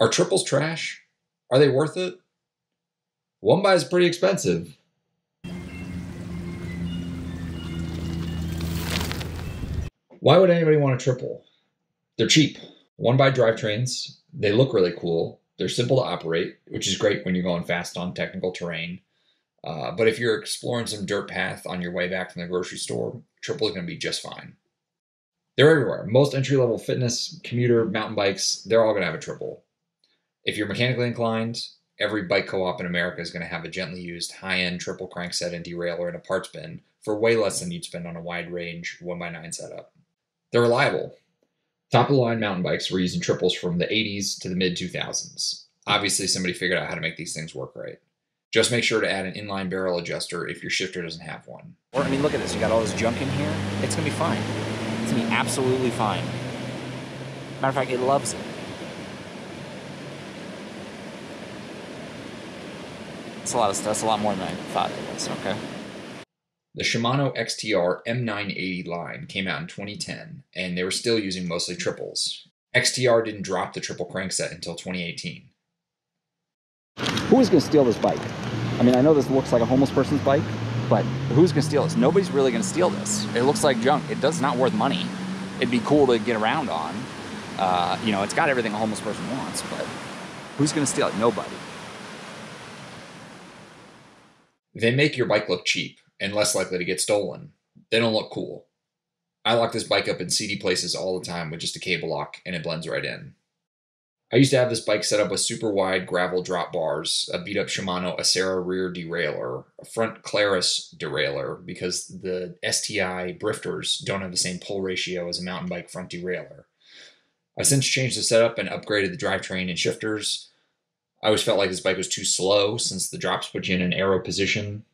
Are triples trash? Are they worth it? One by is pretty expensive. Why would anybody want a triple? They're cheap. One by drivetrains. They look really cool. They're simple to operate, which is great when you're going fast on technical terrain. Uh, but if you're exploring some dirt path on your way back from the grocery store, triple is going to be just fine. They're everywhere. Most entry level fitness, commuter, mountain bikes, they're all going to have a triple. If you're mechanically inclined, every bike co op in America is going to have a gently used high end triple crankset and derailleur in a parts bin for way less than you'd spend on a wide range 1x9 setup. They're reliable. Top of the line mountain bikes were using triples from the 80s to the mid 2000s. Obviously, somebody figured out how to make these things work right. Just make sure to add an inline barrel adjuster if your shifter doesn't have one. Or, I mean, look at this. You got all this junk in here. It's going to be fine. It's going to be absolutely fine. Matter of fact, it loves it. It's a lot of stuff. It's a lot more than I thought it was, okay? The Shimano XTR M980 line came out in 2010, and they were still using mostly triples. XTR didn't drop the triple crankset until 2018. Who is going to steal this bike? I mean, I know this looks like a homeless person's bike, but who's going to steal this? Nobody's really going to steal this. It looks like junk. It does not worth money. It'd be cool to get around on. Uh, you know, it's got everything a homeless person wants, but who's going to steal it? Nobody. They make your bike look cheap and less likely to get stolen. They don't look cool. I lock this bike up in seedy places all the time with just a cable lock and it blends right in. I used to have this bike set up with super wide gravel drop bars, a beat up Shimano Acera rear derailleur, a front Claris derailleur because the STI Brifters don't have the same pull ratio as a mountain bike front derailleur. I've since changed the setup and upgraded the drivetrain and shifters. I always felt like this bike was too slow since the drops put you in an aero position,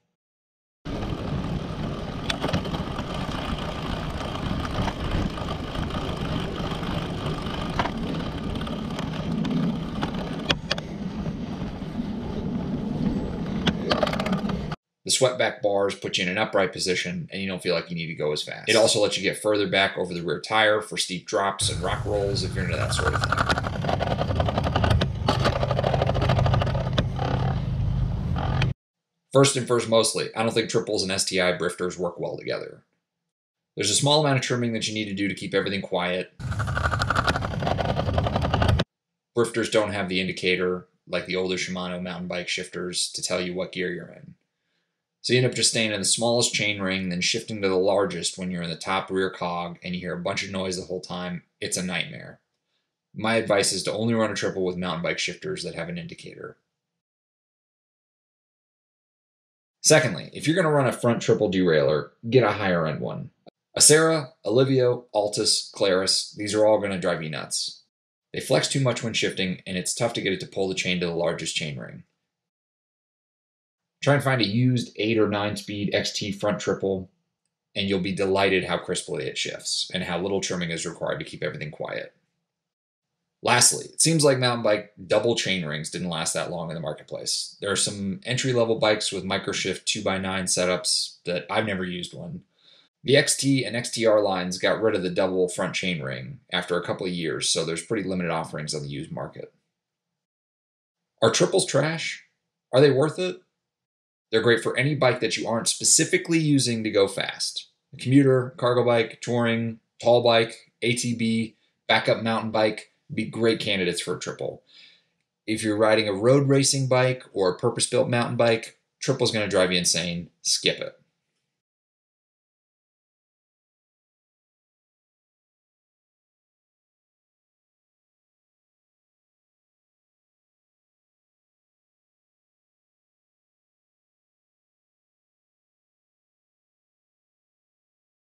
The swept-back bars put you in an upright position and you don't feel like you need to go as fast. It also lets you get further back over the rear tire for steep drops and rock rolls if you're into that sort of thing. First and first, mostly, I don't think triples and STI brifters work well together. There's a small amount of trimming that you need to do to keep everything quiet. Brifters don't have the indicator like the older Shimano mountain bike shifters to tell you what gear you're in. So you end up just staying in the smallest chain ring, then shifting to the largest when you're in the top rear cog and you hear a bunch of noise the whole time. It's a nightmare. My advice is to only run a triple with mountain bike shifters that have an indicator. Secondly, if you're going to run a front triple derailleur, get a higher end one. Acera, Alivio, Altus, Claris, these are all going to drive you nuts. They flex too much when shifting, and it's tough to get it to pull the chain to the largest chain ring. Try and find a used 8 or 9 speed XT front triple, and you'll be delighted how crisply it shifts and how little trimming is required to keep everything quiet. Lastly, it seems like mountain bike double chain rings didn't last that long in the marketplace. There are some entry level bikes with microshift 2x9 setups that I've never used one. The XT and XTR lines got rid of the double front chain ring after a couple of years, so there's pretty limited offerings on the used market. Are triples trash? Are they worth it? They're great for any bike that you aren't specifically using to go fast. A commuter, cargo bike, touring, tall bike, ATB, backup mountain bike be great candidates for a triple. If you're riding a road racing bike or a purpose built mountain bike, triple is going to drive you insane. Skip it.